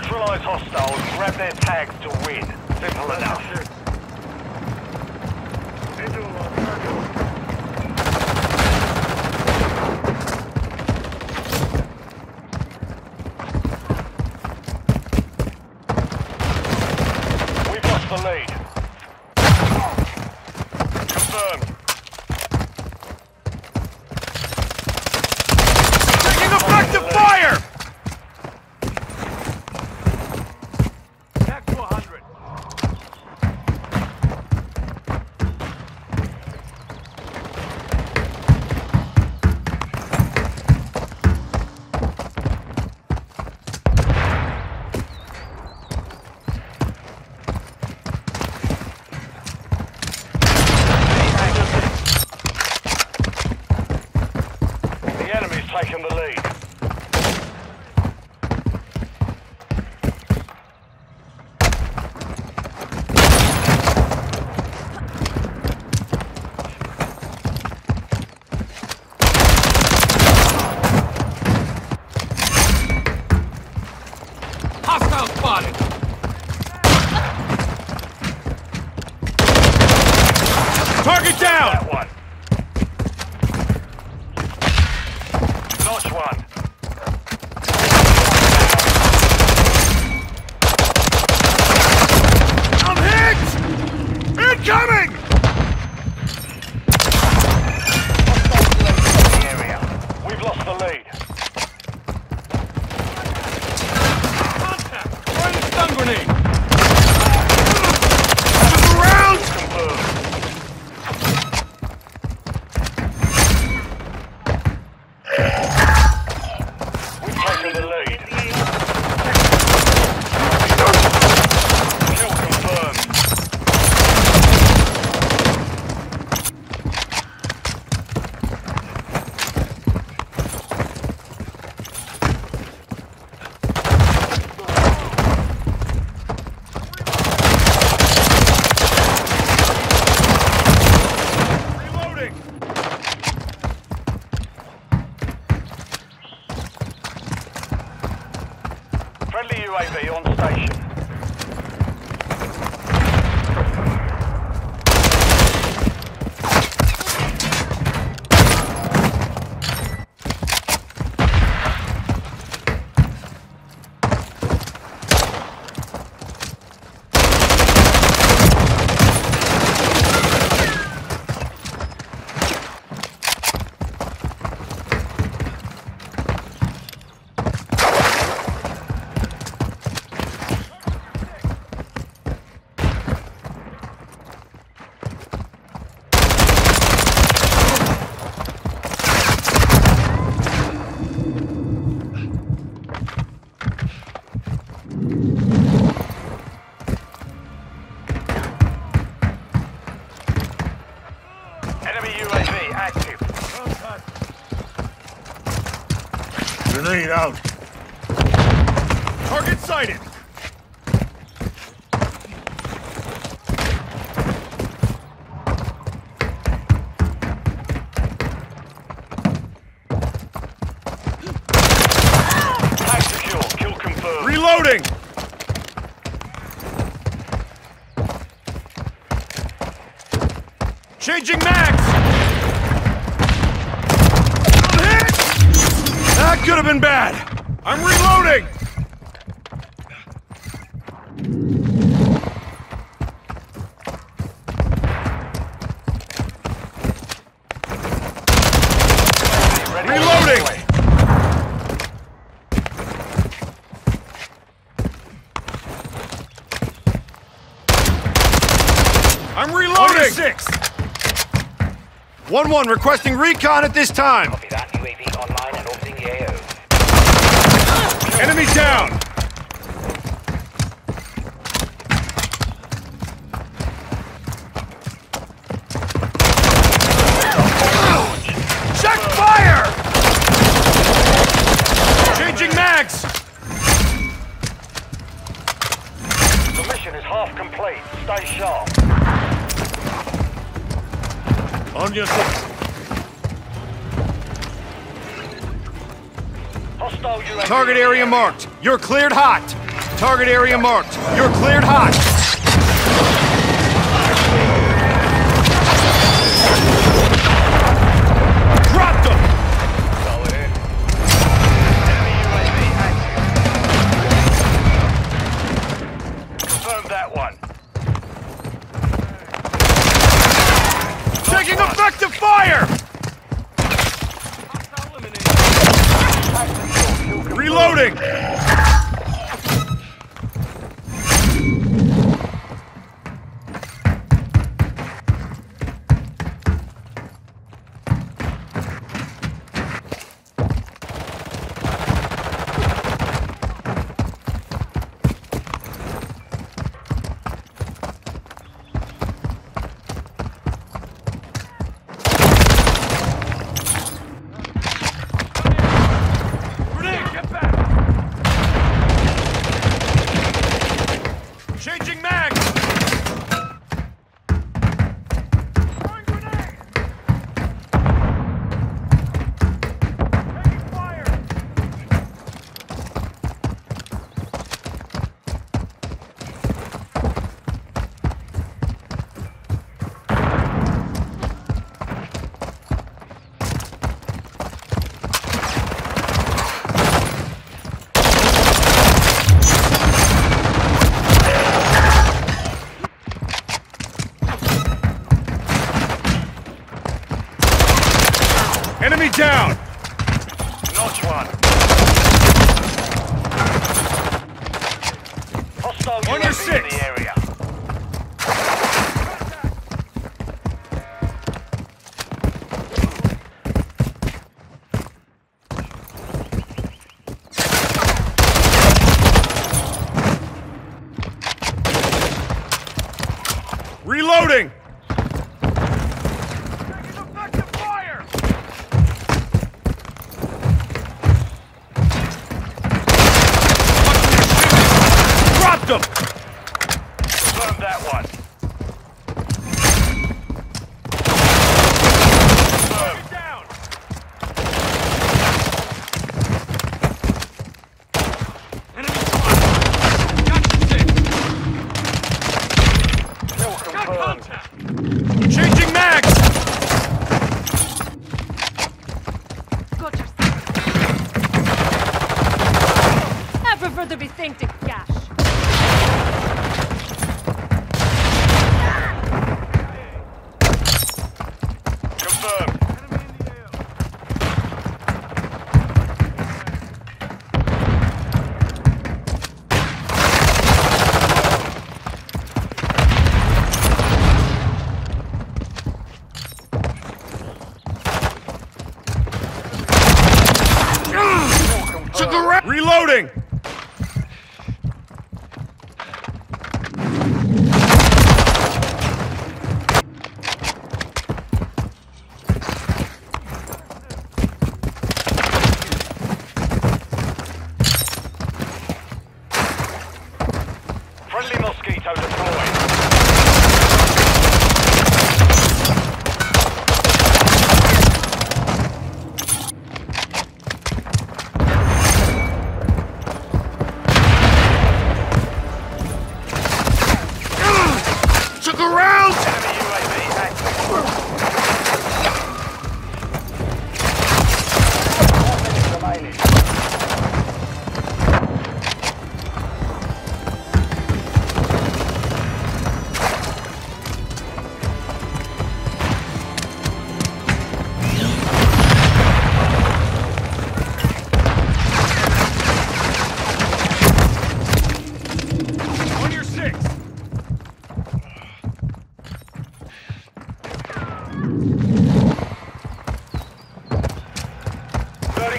hostiles, grab their tags to win. Simple enough. We've lost the lead. Confirmed. Taking effective fire! Back to 100. The enemy's taken the lead. Hostile spotted! Target down! That one. Notch one. I'm hit! Incoming! We've lost the lead. Contact! Throwing a stun grenade! Look around! Confirmed. We've taken the lead. Kill confirmed. Reloading! Friendly UAV on station. Enemy UAV active. Grenade out! Target sighted! Changing! I'm hit! That could have been bad! I'm reloading! Ready for Reloading! deploy. I'm reloading! Six. 1-1 requesting recon at this time. Copy that. UAV online and orbiting the AO. Enemy down! Check fire! Changing mags! The mission is half complete. Stay sharp. On your six. Target area marked. You're cleared hot. Target area marked. You're cleared hot. shooting! down! Notch one. Hostile on your six. in the area. Reloading! going to cash.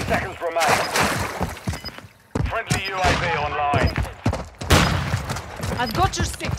seconds remain. Friendly UAV online. I've got your stick.